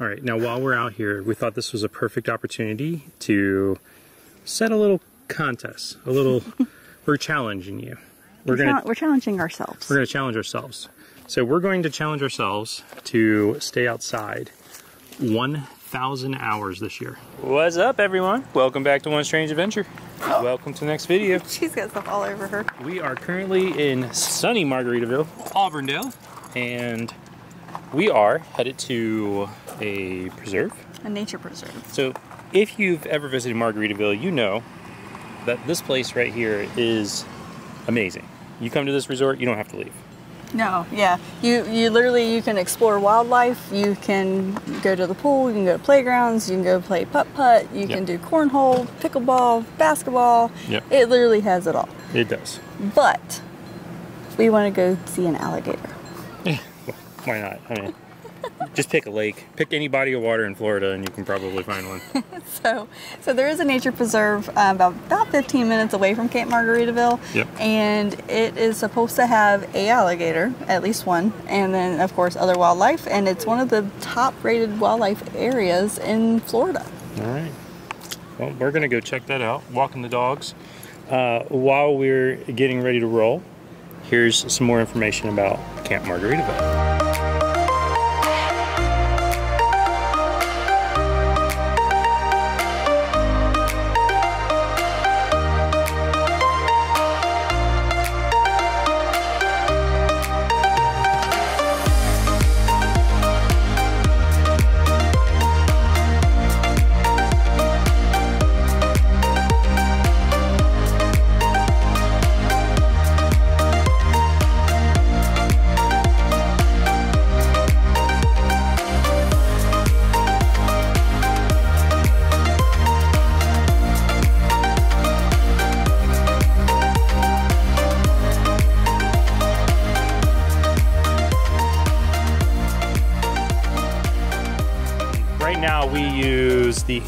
All right, now while we're out here, we thought this was a perfect opportunity to set a little contest, a little, we're challenging you. We're, gonna, we're challenging ourselves. We're gonna challenge ourselves. So we're going to challenge ourselves to stay outside 1,000 hours this year. What's up, everyone? Welcome back to One Strange Adventure. Oh. Welcome to the next video. She's got stuff all over her. We are currently in sunny Margaritaville, Auburndale, and we are headed to a preserve. A nature preserve. So if you've ever visited Margaritaville, you know that this place right here is amazing. You come to this resort, you don't have to leave. No, yeah. You you literally you can explore wildlife. You can go to the pool. You can go to playgrounds. You can go play putt putt. You Yep. can do cornhole, pickleball, basketball. Yep. It literally has it all. It does. But we want to go see an alligator. Why not? I mean, just pick a lake, pick any body of water in Florida, and you can probably find one. So, so there is a nature preserve uh, about about 15 minutes away from Camp Margaritaville, Yep. and it is supposed to have a alligator, at least one, and then of course other wildlife, and it's one of the top-rated wildlife areas in Florida. All right. Well, we're gonna go check that out. Walking the dogs. Uh, while we're getting ready to roll, here's some more information about Camp Margaritaville.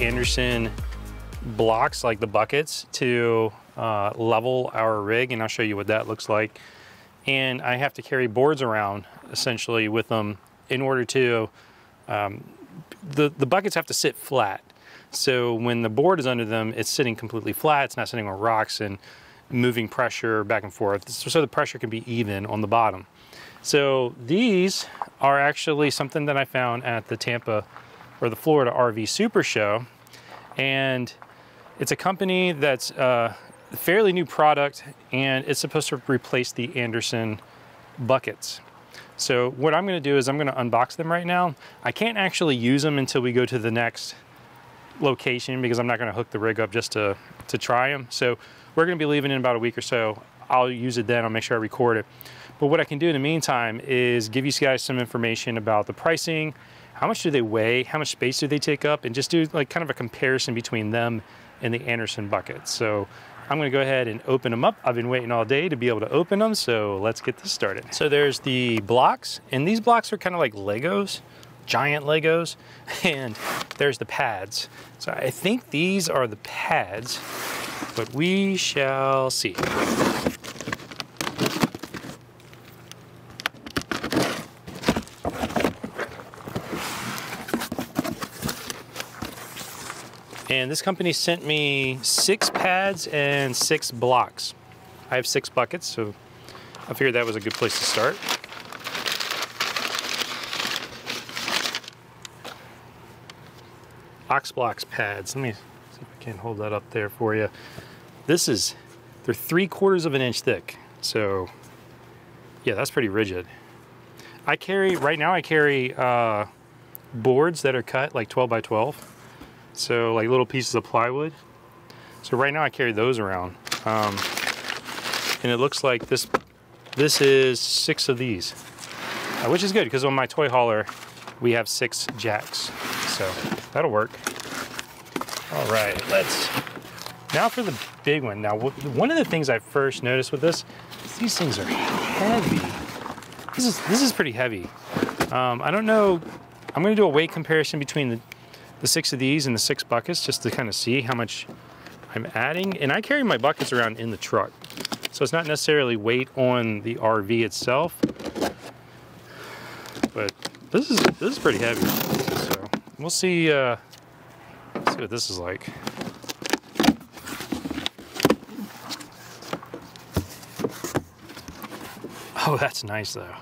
Anderson blocks, like the buckets, to uh, level our rig, and I'll show you what that looks like. And I have to carry boards around essentially with them in order to. Um, the the buckets have to sit flat, so when the board is under them, it's sitting completely flat. It's not sitting on rocks and moving pressure back and forth, so so the pressure can be even on the bottom. So these are actually something that I found at the Tampa or the Florida RV Super Show, and it's a company that's uh, a fairly new product, and it's supposed to replace the Anderson buckets. So what I'm going to do is I'm going to unbox them right now. I can't actually use them until we go to the next location because I'm not going to hook the rig up just to to try them. So we're going to be leaving in about a week or so. I'll use it then. I'll make sure I record it. But what I can do in the meantime is give you guys some information about the pricing, how much do they weigh, how much space do they take up, and just do like kind of a comparison between them and the Anderson buckets. So I'm to go ahead and open them up. I've been waiting all day to be able to open them, so let's get this started. So there's the blocks, and these blocks are kind of like Legos, giant Legos, and there's the pads. So I think these are the pads, but we shall see. And this company sent me six pads and six blocks. I have six buckets, so I figured that was a good place to start. Ox Blox pads. Let me see if I can hold that up there for you. This is, they're three quarters of an inch thick. So, yeah, that's pretty rigid. I carry, right now, I carry uh, boards that are cut like 12 by 12 so like little pieces of plywood. So right now I carry those around, um, and it looks like this this is six of these, uh, which is good because on my toy hauler we have six jacks, so that'll work. All right, let's now for the big one. Now one of the things I first noticed with this, is these things are heavy. This is this is pretty heavy. Um, I don't know. I'm going to do a weight comparison between the the six of these and the six buckets just to kind of see how much I'm adding. And I carry my buckets around in the truck. So it's not necessarily weight on the RV itself. But this is this is pretty heavy. So we'll see. Uh, see what this is like. Oh, that's nice though.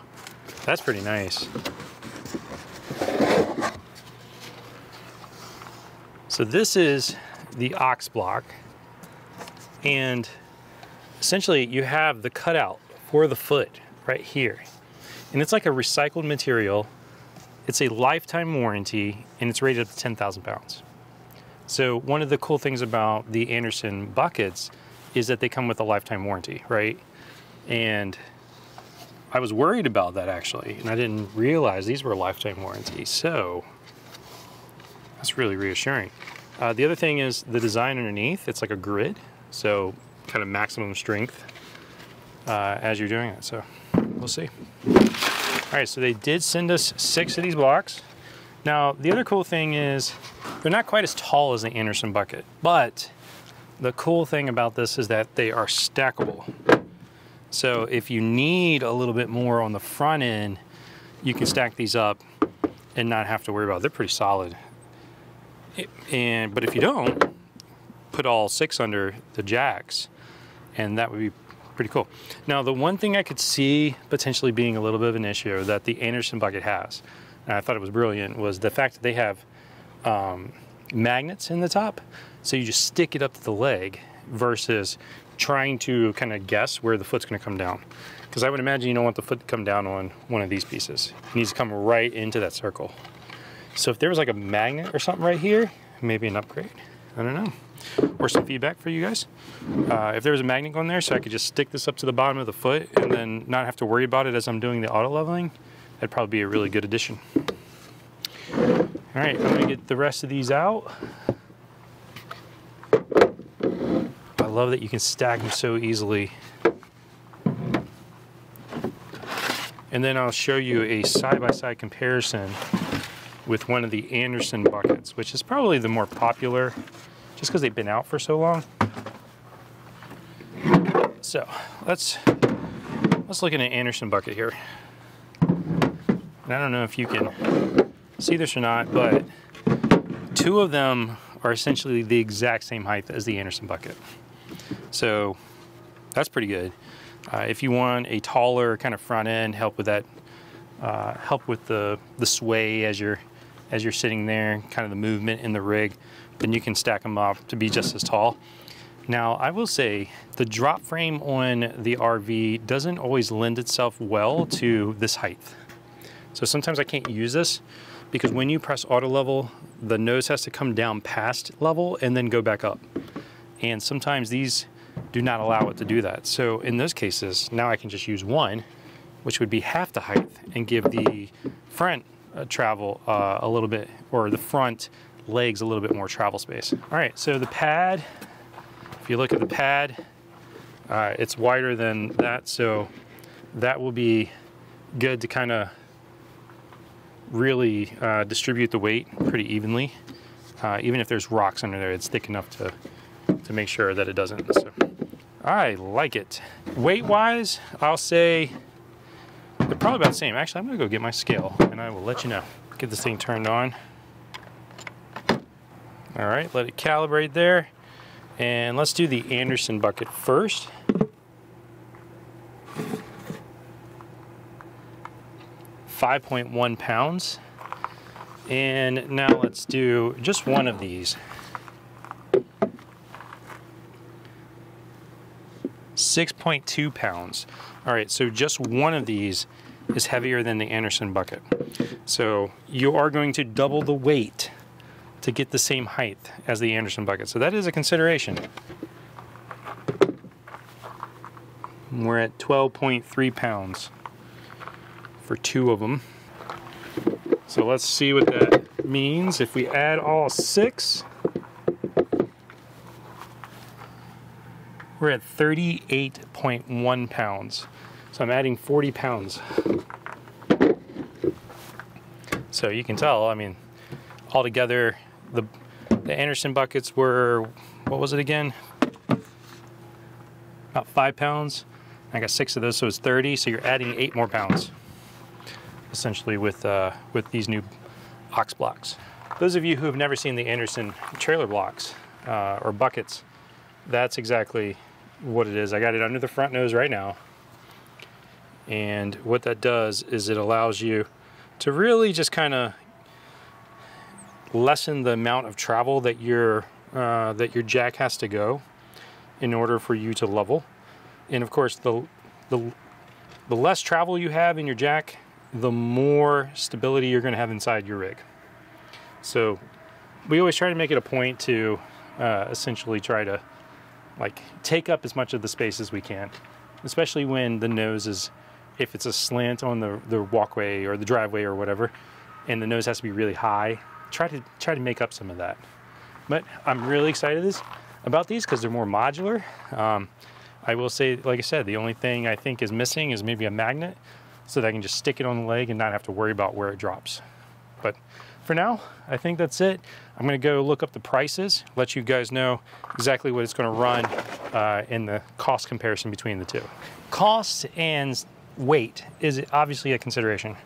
That's pretty nice. So this is the ox block and essentially you have the cutout for the foot right here. And it's like a recycled material. It's a lifetime warranty and it's rated up to 10,000 pounds. So one of the cool things about the Anderson buckets is that they come with a lifetime warranty, right? And I was worried about that actually, and I didn't realize these were lifetime warranties. So that's really reassuring. Uh, the other thing is the design underneath. It's like a grid, so kind of maximum strength uh, as you're doing it. So we'll see. All right, so they did send us six of these blocks. Now, the other cool thing is they're not quite as tall as the Anderson bucket, but the cool thing about this is that they are stackable. So if you need a little bit more on the front end, you can stack these up and not have to worry about it. They're pretty solid. And But if you don't, put all six under the jacks and that would be pretty cool. Now the one thing I could see potentially being a little bit of an issue that the Anderson bucket has, and I thought it was brilliant, was the fact that they have um, magnets in the top. So you just stick it up to the leg versus trying to kind of guess where the foot's going to come down. Because I would imagine you don't want the foot to come down on one of these pieces. It needs to come right into that circle. So if there was like a magnet or something right here, maybe an upgrade. I don't know. Or some feedback for you guys. Uh, if there was a magnet going there so I could just stick this up to the bottom of the foot and then not have to worry about it as I'm doing the auto leveling, that'd probably be a really good addition. All right, I'm gonna get the rest of these out. I love that you can stack them so easily. And then I'll show you a side-by-side -side comparison with one of the Anderson buckets, which is probably the more popular just because they've been out for so long. So let's let's look at an Anderson bucket here. And I don't know if you can see this or not, but two of them are essentially the exact same height as the Anderson bucket. So that's pretty good. Uh, if you want a taller kind of front end, help with that, uh, help with the, the sway as you're, as you're sitting there, kind of the movement in the rig, then you can stack them up to be just as tall. Now, I will say the drop frame on the RV doesn't always lend itself well to this height. So sometimes I can't use this because when you press auto level, the nose has to come down past level and then go back up. And sometimes these do not allow it to do that. So in those cases, now I can just use one, which would be half the height and give the front travel uh, a little bit, or the front legs a little bit more travel space. All right, so the pad, if you look at the pad, uh, it's wider than that, so that will be good to kind of really uh, distribute the weight pretty evenly. Uh, even if there's rocks under there, it's thick enough to to make sure that it doesn't. So I like it. Weight wise, I'll say probably about the same. Actually, I'm gonna go get my scale and I will let you know. Get this thing turned on. All right, let it calibrate there. And let's do the Anderson bucket first. Five point one pounds. And now let's do just one of these. 6.2 pounds. All right, so just one of these is heavier than the Anderson bucket. So you are going to double the weight to get the same height as the Anderson bucket. So that is a consideration. We're at 12.3 pounds for two of them. So let's see what that means. If we add all six, we're at 38.1 pounds. So I'm adding 40 pounds. So you can tell, I mean, altogether, the, the Anderson buckets were, what was it again? About five pounds. I got six of those, so it's 30. So you're adding eight more pounds, essentially, with, uh, with these new Ox Blox. those of you who have never seen the Anderson trailer blocks uh, or buckets, that's exactly what it is. I got it under the front nose right now. And what that does is it allows you to really just kind of lessen the amount of travel that your uh, that your jack has to go in order for you to level. And of course, the the the less travel you have in your jack, the more stability you're going to have inside your rig. So we always try to make it a point to uh, essentially try to like take up as much of the space as we can, especially when the nose is, if it's a slant on the, the walkway or the driveway or whatever, and the nose has to be really high, try to try to make up some of that. But I'm really excited about these because they're more modular. Um, I will say, like I said, the only thing I think is missing is maybe a magnet so that I can just stick it on the leg and not have to worry about where it drops. But for now, I think that's it. I'm gonna go look up the prices, let you guys know exactly what it's gonna run uh, in the cost comparison between the two. Cost and weight is obviously a consideration.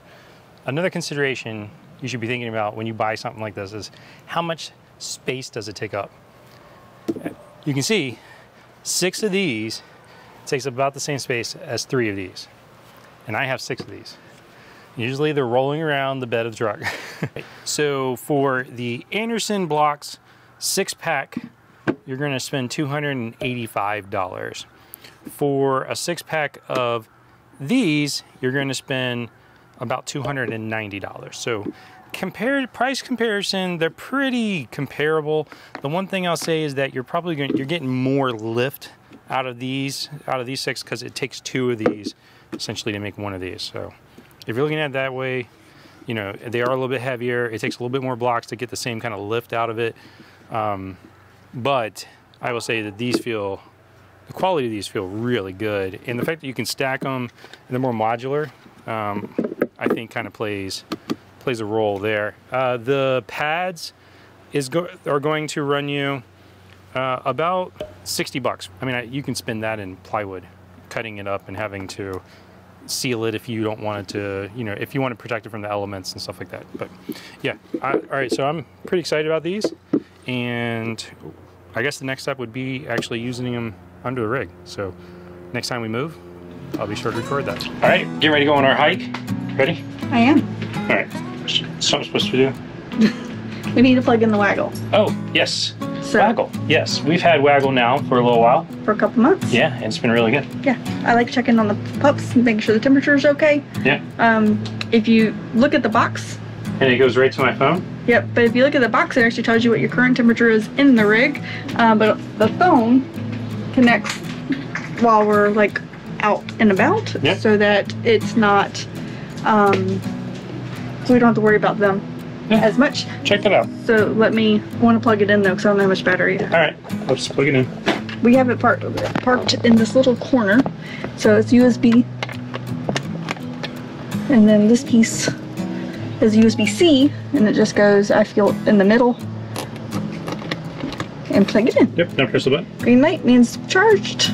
Another consideration you should be thinking about when you buy something like this is how much space does it take up? You can see six of these takes up about the same space as three of these. And I have six of these. Usually they're rolling around the bed of the truck. so for the Anderson blocks six pack, you're gonna spend $285. For a six pack of these, you're gonna spend about $290. So compared price comparison, they're pretty comparable. The one thing I'll say is that you're probably going you're getting more lift out of these out of these six because it takes two of these essentially to make one of these. So if you're looking at it that way, you know they are a little bit heavier. It takes a little bit more blocks to get the same kind of lift out of it. Um, but I will say that these feel the quality of these feel really good, and the fact that you can stack them and they're more modular, um, I think kind of plays plays a role there. Uh, the pads is go- are going to run you uh, about 60 bucks. I mean, I, you can spend that in plywood, cutting it up and having to seal it if you don't want it to, you know, if you want to protect it from the elements and stuff like that. But yeah, I, all right. So I'm pretty excited about these, and I guess the next step would be actually using them under the rig. So next time we move, I'll be sure to record that. All right, get ready to go on our hike. Ready? I am. All right. So I'm supposed to do. We need to plug in the waggle. Oh yes, So Waggle. Yes, we've had Waggle now for a little while. for a couple months. Yeah, and it's been really good. Yeah. I like checking on the pups and making sure the temperature is okay. Yeah, Um, if you look at the box, and it goes right to my phone. Yep, but if you look at the box, it actually tells you what your current temperature is in the rig. Um, but the phone connects while we're like out and about, Yeah. so that it's not, um, so we don't have to worry about them Yeah. as much. Check that out. So let me, I want to plug it in though, because I don't have much battery. All right, let's plug it in. We have it parked parked in this little corner, so it's USB, and then this piece is USB-C, and it just goes. I feel in the middle, and plug it in. Yep. Now press the button. Green light means charged.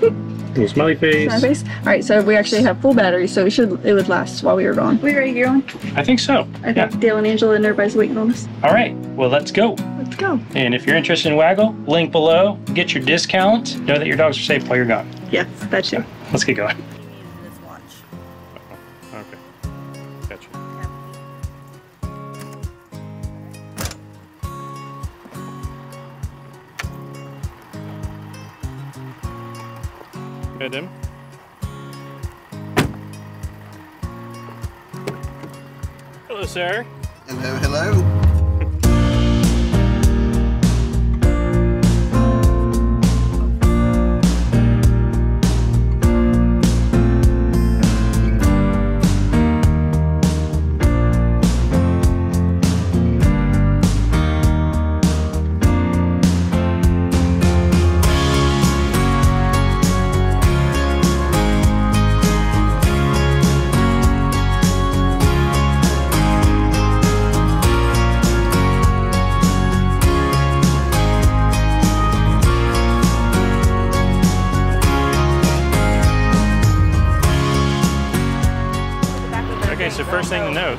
Little smiley face. My face. All right, so we actually have full battery, so we should it would last while we were gone. We ready to go? I think so. I Yeah. think Dale and Angela and everybody's waiting on us. All right. Well, let's go. Let's go. And if you're interested in Waggle, link below. Get your discount. Know that your dogs are safe while you're gone. Yes, that too. Let's get going. Hey, Dim. Hello, sir. Hello, hello.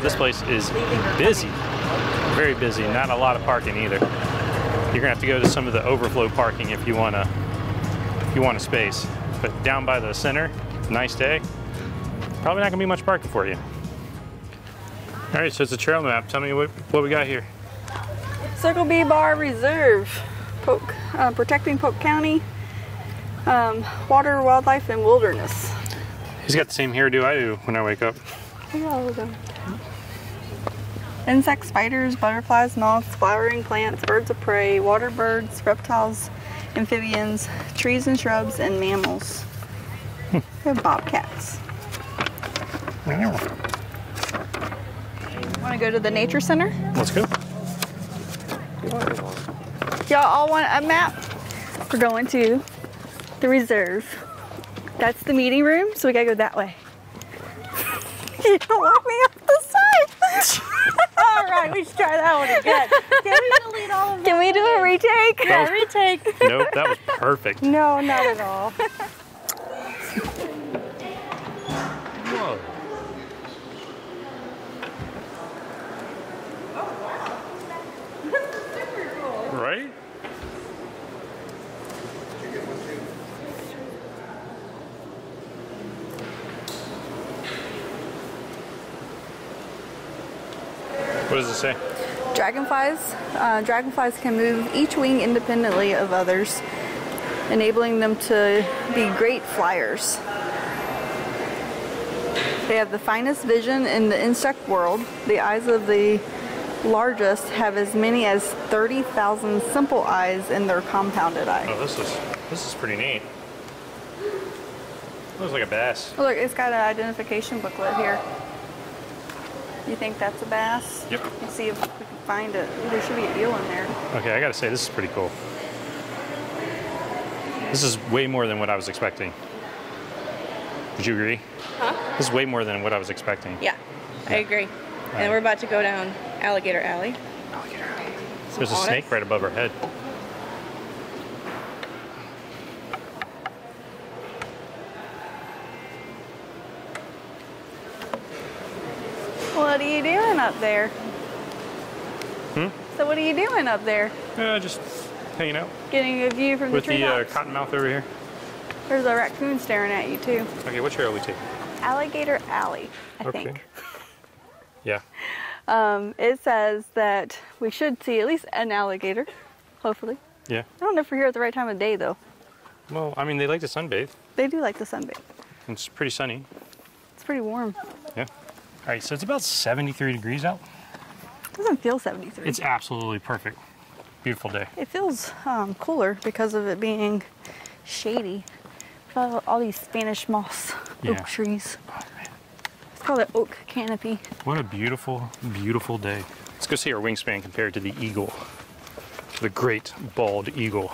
So first thing to know, this place is busy. Very busy. Not a lot of parking either. You're gonna have to go to some of the overflow parking if you wanna if you want a space. But down by the center, nice day. Probably not gonna be much parking for you. All right, so it's a trail map. Tell me what, what we got here. Circle B Bar Reserve, Polk, uh, protecting Polk County, um, water, wildlife, and wilderness. He's got the same hairdo I do when I wake up. Look at all of them. Insects, spiders, butterflies, moths, flowering plants, birds of prey, water birds, reptiles, amphibians, trees and shrubs, and mammals. We have bobcats. Want to go to the nature center? Let's go. Y'all all want a map? We're going to the reserve. That's the meeting room, so we gotta go that way. you don't want me off the side. All right, we should try that one again. Can we delete all of Can we do a retake? That was- retake? Nope, that was perfect. No, not at all. Whoa. Right? What does it say? Dragonflies. Uh, dragonflies can move each wing independently of others, enabling them to be great flyers. They have the finest vision in the insect world. The eyes of the largest have as many as 30,000 simple eyes in their compounded eye. Oh, this is this is pretty neat. Looks like a bass. Look, it's got an identification booklet here. You think that's a bass? Yep. Let's see if we can find it. Ooh, there should be a eel in there. Okay, I gotta say this is pretty cool. This is way more than what I was expecting. Would you agree? Huh? This is way more than what I was expecting. Yeah, I agree. Right. And we're about to go down Alligator Alley. There's a Onyx. snake right above our head. What are you doing up there? Hmm? So what are you doing up there? Uh, just hanging out Getting a view from with the the uh, cottonmouth over here. There's a raccoon staring at you too. Okay, what trail are we taking? Alligator Alley, I Okay. think. Yeah. Um, it says that we should see at least an alligator, hopefully. Yeah. I don't know if we're here at the right time of day though. Well, I mean, they like to sunbathe. They do like the sunbathe. It's pretty sunny. It's pretty warm. Yeah. All right, so it's about 73 degrees out. It doesn't feel 73. It's absolutely perfect. Beautiful day. It feels um, cooler because of it being shady. All, all these Spanish moss Yeah. oak trees. Oh. It's called an oak canopy. What a beautiful, beautiful day. Let's go see our wingspan compared to the eagle. The great bald eagle.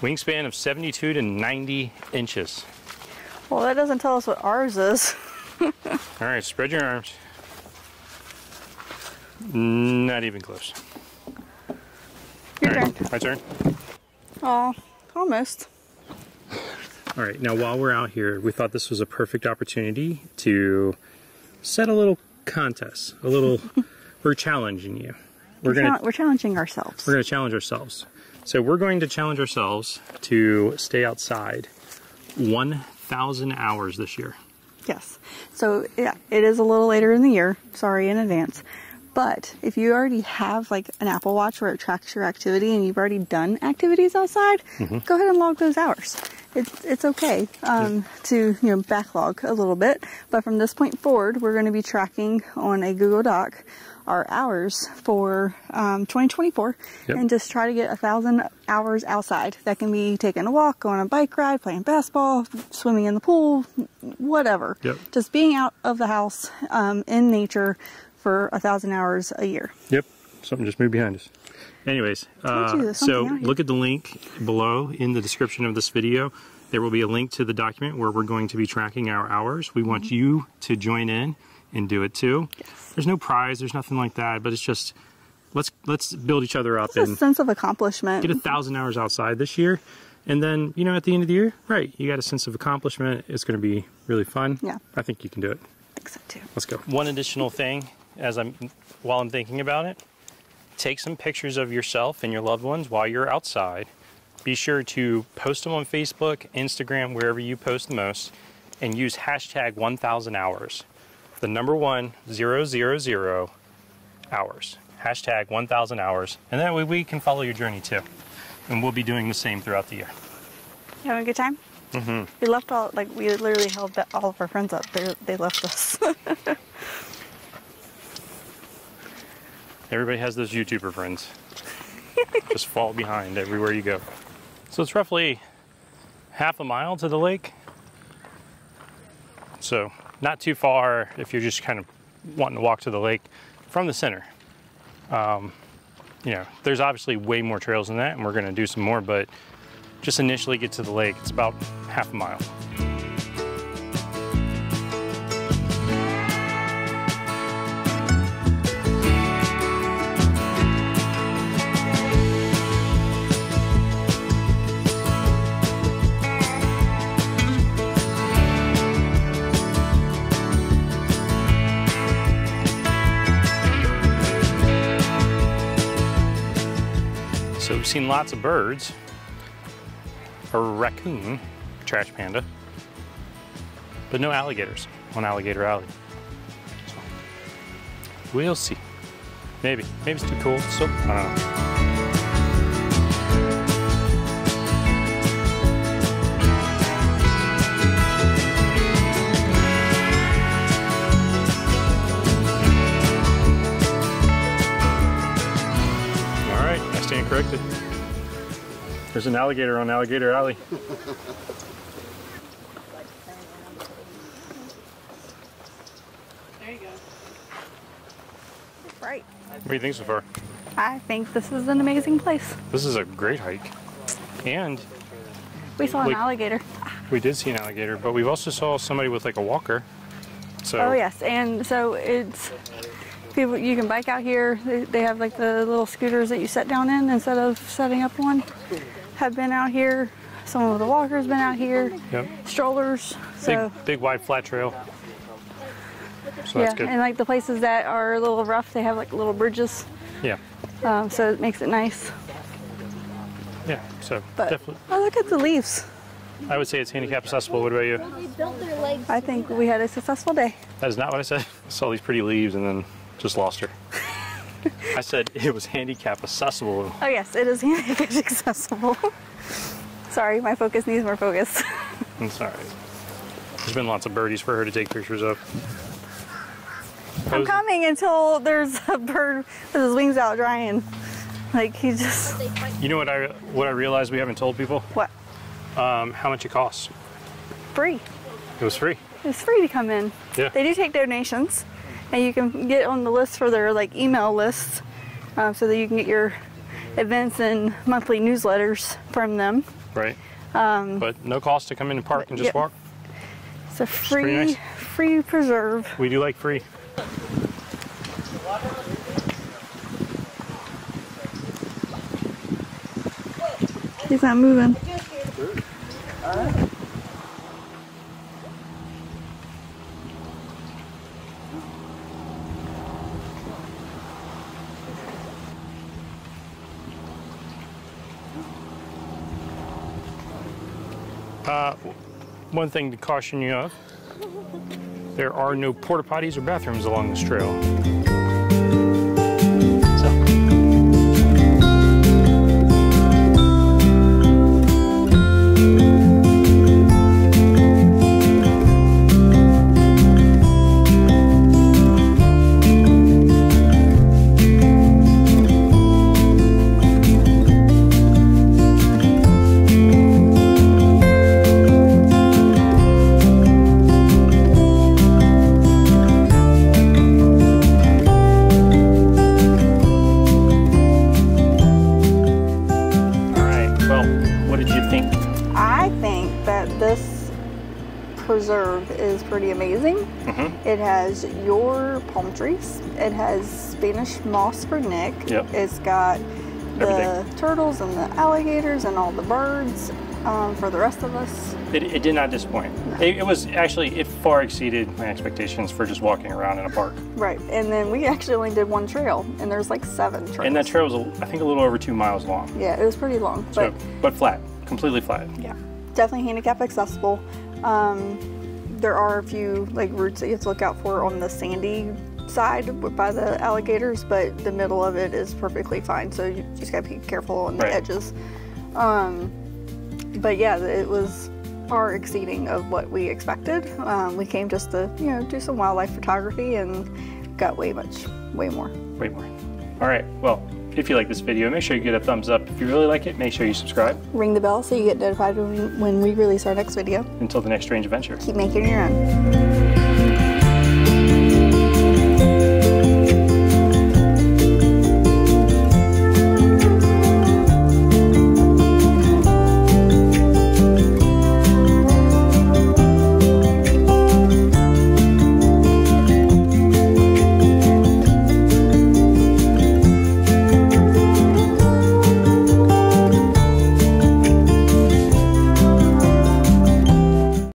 Wingspan of 72 to 90 inches. Well, that doesn't tell us what ours is. All right, spread your arms. Not even close. Your All turn. right, my turn. Oh, almost. All right, now while we're out here, we thought this was a perfect opportunity to set a little contest. A little, we're challenging you. We're Chal- gonna we're challenging ourselves. we're gonna challenge ourselves. So we're going to challenge ourselves to stay outside 1,000 hours this year. Yes. So yeah, it is a little later in the year. Sorry in advance. But if you already have like an Apple Watch where it tracks your activity and you've already done activities outside, go ahead and log those hours. It's it's okay um, to you know backlog a little bit, but from this point forward, we're going to be tracking on a Google Doc our hours for um, 2024 Yep. and just try to get a thousand hours outside. That can be taking a walk, going on a bike ride, playing basketball, swimming in the pool, whatever. Yep. Just being out of the house um, in nature for a thousand hours a year. Yep. Something just moved behind us. Anyways, uh, so something out here. look at the link below in the description of this video. There will be a link to the document where we're going to be tracking our hours. We want you to join in and do it too. Yes. There's no prize, there's nothing like that, but it's just let's let's build each other up It's a and sense of accomplishment. get a thousand hours outside this year. And then, you know, at the end of the year, right, you got a sense of accomplishment. It's going to be really fun. Yeah. I think you can do it. I think so too. Let's go. One additional thing as I'm while I'm thinking about it, take some pictures of yourself and your loved ones while you're outside. Be sure to post them on Facebook, Instagram, wherever you post the most, and use hashtag 1000 hours. The number one zero zero zero hours. Hashtag 1000 hours. And that way we can follow your journey too. And we'll be doing the same throughout the year. You having a good time? Mm-hmm. We left all like we literally held all of our friends up. They they left us. Everybody has those YouTuber friends. Just fall behind everywhere you go. So it's roughly half a mile to the lake. So not too far if you're just kind of wanting to walk to the lake from the center. Um, you know, there's obviously way more trails than that, and we're going to do some more, but just initially get to the lake, it's about half a mile. So we've seen lots of birds. A raccoon, trash panda, but no alligators on Alligator Alley. So, we'll see. Maybe. Maybe it's too cold. So I don't know. Stand corrected. There's an alligator on Alligator Alley. There you go. right. What do you think so far? I think this is an amazing place. This is a great hike. And We saw an Like- alligator. we did see an alligator, but we've also saw somebody with like a walker. So Oh yes, and so it's people. You can bike out here. They, they have like the little scooters that you sit down in instead of setting up one. Have been out here. Some of the walker's been out here. Yep. Strollers. So Big, big wide flat trail. So yeah, and like the places that are a little rough, they have like little bridges. yeah. Um, so it makes it nice. Yeah. So But definitely, oh, look at the leaves. I would say it's handicap accessible. What about you? They built their legs. I think we had a successful day. That is not what I said. I saw these pretty leaves and then just lost her. I said it was handicap accessible. Oh yes, it is handicap accessible. Sorry, my focus needs more focus. I'm sorry. There's been lots of birdies for her to take pictures of. I'm coming until there's a bird with his wings out drying. Like he just You know what I what I realized we haven't told people? what? Um, how much it costs. Free. It was free. It's free to come in. Yeah. They do take donations, and you can get on the list for their like email lists, um, so that you can get your events and monthly newsletters from them. Right. but no cost to come in and park and just yep. walk. It's a free, pretty nice. free preserve. We do like free. He's not moving. Uh, one thing to caution you of, there are no porta potties or bathrooms along this trail. Preserve is pretty amazing. Mm-hmm. It has your palm trees. It has Spanish moss for Nick. Yep. It's got the Everything. turtles and the alligators and all the birds um, for the rest of us. It, it did not disappoint. It, it was actually, it far exceeded my expectations for just walking around in a park. Right. And then we actually only did one trail, and there's like seven trails. And that trail was, I think, a little over two miles long. Yeah, it was pretty long, So, but but flat, completely flat. yeah, definitely handicap accessible. Um, there are a few like roots that you have to look out for on the sandy side by the alligators, but the middle of it is perfectly fine. So you just gotta be careful on the Right. edges. Um, but yeah, it was far exceeding of what we expected. Um, we came just to you know do some wildlife photography and got way much, way more. Way more. All right. Well, if you like this video, make sure you give it a thumbs up. If you really like it, make sure you subscribe. Ring the bell so you get notified when, when we release our next video. Until the next strange adventure. Keep making your own.